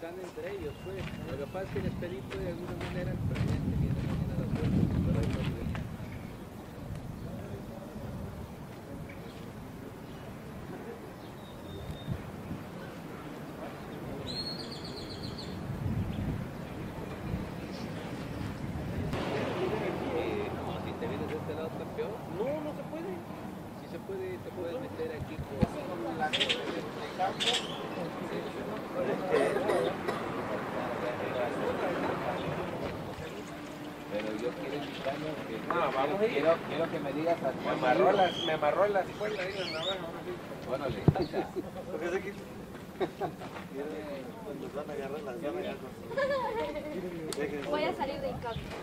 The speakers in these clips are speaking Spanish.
están entre ellos, pues. Lo que pasa es que les pedí, pues, de alguna manera, el presidente viene mañana a las puertas, pero ahí no no, de este. No, no se puede. Si se puede, te puedes meter aquí por... Pero yo quiero invitarnos que No, vamos quiero, quiero que me digas a Me amarró las, me amarró las cuerdas ahí en la sí. Bueno, le agarrar. Voy a salir de incógnito.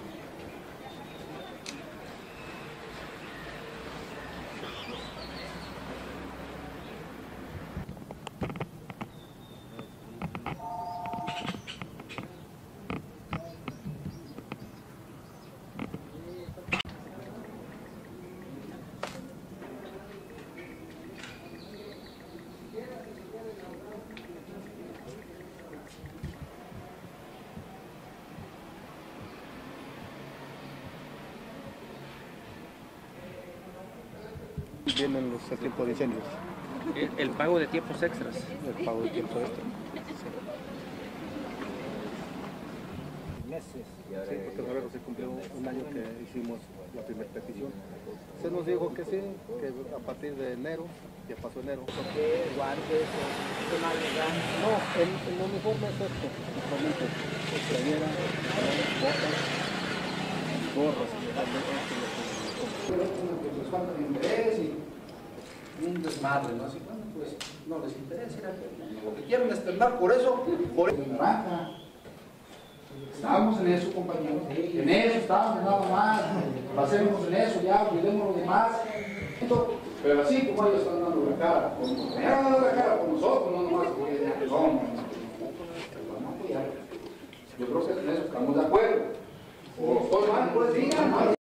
Vienen los el tiempo de incendios, El, el pago de tiempos extras. el pago de tiempo extra. meses. Sí, porque en febrero se cumplió un año que hicimos la primera petición. Se nos dijo que sí, que a partir de enero, ya pasó enero. ¿Qué? ¿Guantes? No, el, el uniforme es esto. Playera, botas, gorros un desmadre, ¿no? Así, bueno, pues no les interesa ir aquí. Lo que quieren es temblar, por eso, por eso. Estábamos en eso, compañeros. En eso estábamos nada más. Pasémonos en eso, ya, olvidemos lo demás. Pero así como ellos están dando la cara, la cara con nosotros, no nomás porque somos. Yo creo que en eso estamos de acuerdo. Pues